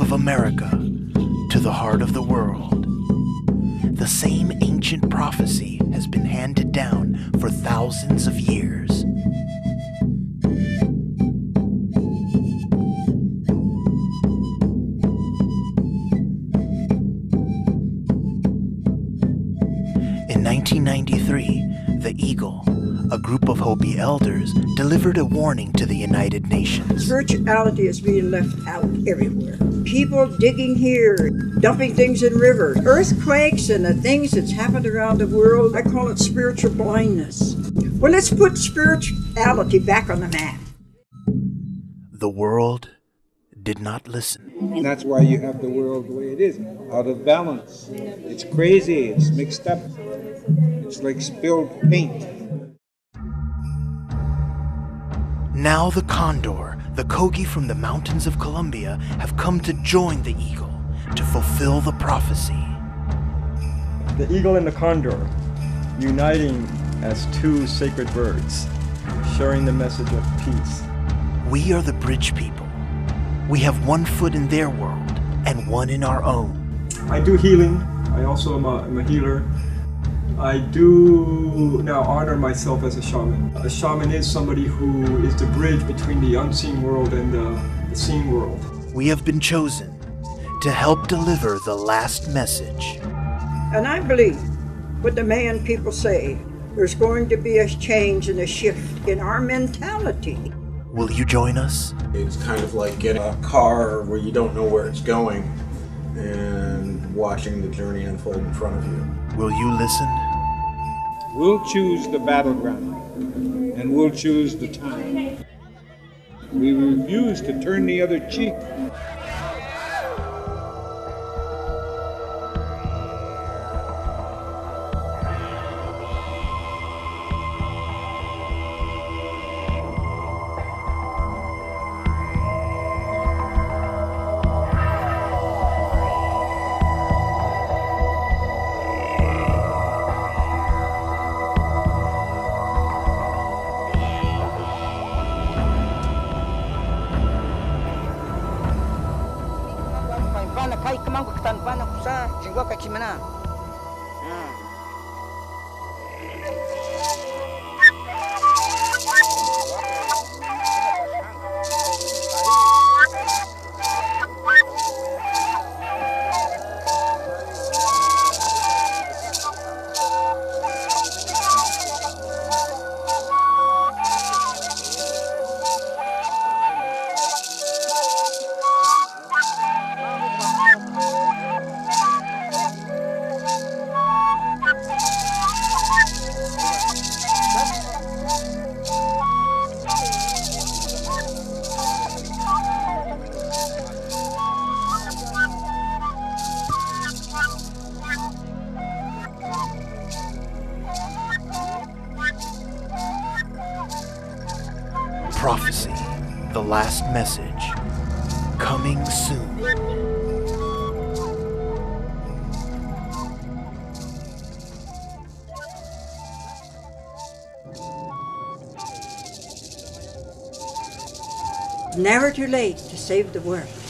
of America to the heart of the world. The same ancient prophecy has been handed down for thousands of years. In 1993, the Eagle, a group of Hopi elders, delivered a warning to the United Nations. Spirituality is being left out everywhere. People digging here, dumping things in rivers, earthquakes, and the things that's happened around the world. I call it spiritual blindness. Well, let's put spirituality back on the map. The world did not listen. And that's why you have the world the way it is out of balance. It's crazy, it's mixed up, it's like spilled paint. Now the condor, the kogi from the mountains of Colombia, have come to join the eagle to fulfill the prophecy. The eagle and the condor uniting as two sacred birds, sharing the message of peace. We are the bridge people. We have one foot in their world and one in our own. I do healing. I also am a, I'm a healer. I do now honor myself as a shaman. A shaman is somebody who is the bridge between the unseen world and the, the seen world. We have been chosen to help deliver the last message. And I believe what the Mayan people say there's going to be a change and a shift in our mentality. Will you join us? It's kind of like getting a car where you don't know where it's going and watching the journey unfold in front of you. Will you listen? We'll choose the battleground and we'll choose the time. We refuse to turn the other cheek. 지금꺾여있 기. Prophecy, the last message, coming soon. Never too late to save the world.